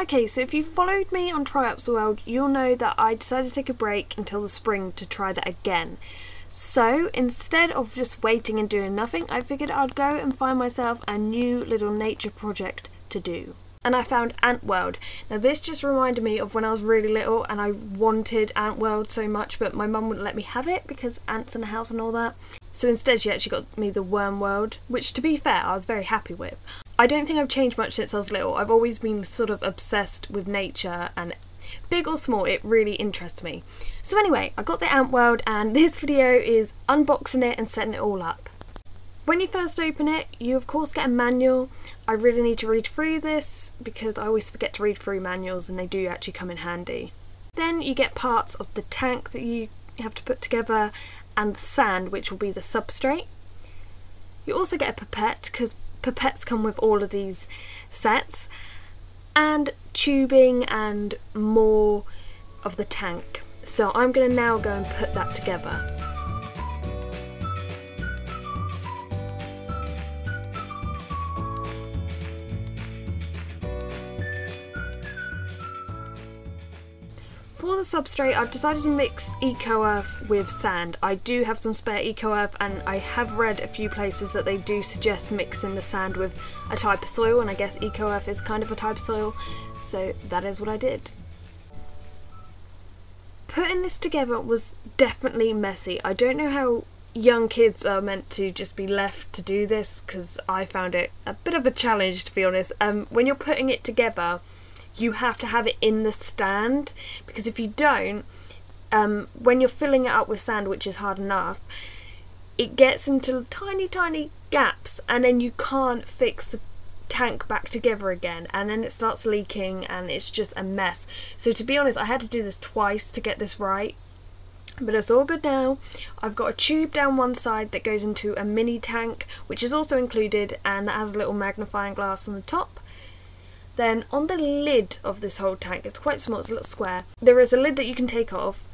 Okay, so if you followed me on Triops World, you'll know that I decided to take a break until the spring to try that again. So instead of just waiting and doing nothing, I figured I'd go and find myself a new little nature project to do. And I found Ant World. Now this just reminded me of when I was really little and I wanted Ant World so much, but my mum wouldn't let me have it because ants in the house and all that. So instead she actually got me the Worm World, which to be fair I was very happy with. I don't think I've changed much since I was little. I've always been sort of obsessed with nature and big or small, it really interests me. So anyway, I got the Ant World and this video is unboxing it and setting it all up. When you first open it, you of course get a manual. I really need to read through this because I always forget to read through manuals and they do actually come in handy. Then you get parts of the tank that you have to put together and the sand which will be the substrate. You also get a pipette because pipettes come with all of these sets and tubing and more of the tank. So I'm going to now go and put that together. For the substrate, I've decided to mix Eco Earth with sand. I do have some spare Eco Earth, and I have read a few places that they do suggest mixing the sand with a type of soil, and I guess Eco Earth is kind of a type of soil, so that is what I did. Putting this together was definitely messy. I don't know how young kids are meant to just be left to do this because I found it a bit of a challenge to be honest. Um, when you're putting it together, you have to have it in the stand because if you don't, um, when you're filling it up with sand, which is hard enough, it gets into tiny, tiny gaps, and then you can't fix the tank back together again, and then it starts leaking, and it's just a mess. So, to be honest, I had to do this twice to get this right. But it's all good now. I've got a tube down one side that goes into a mini tank, which is also included, and that has a little magnifying glass on the top. Then on the lid of this whole tank, it's quite small, it's a little square, there is a lid that you can take off.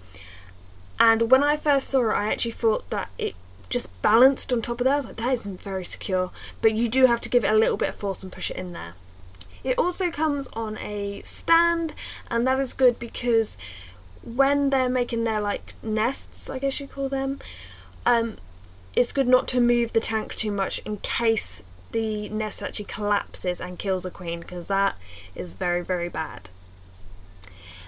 And when I first saw it, I actually thought that it just balanced on top of there. I was like, that isn't very secure. But you do have to give it a little bit of force and push it in there. It also comes on a stand, and that is good because when they're making their like nests, I guess you call them, um, it's good not to move the tank too much in case the nest actually collapses and kills a queen because that is very very bad.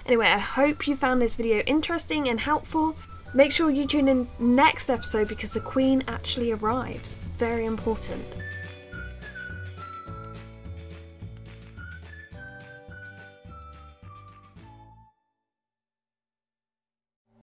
Anyway, I hope you found this video interesting and helpful. Make sure you tune in next episode because the queen actually arrives. Very important.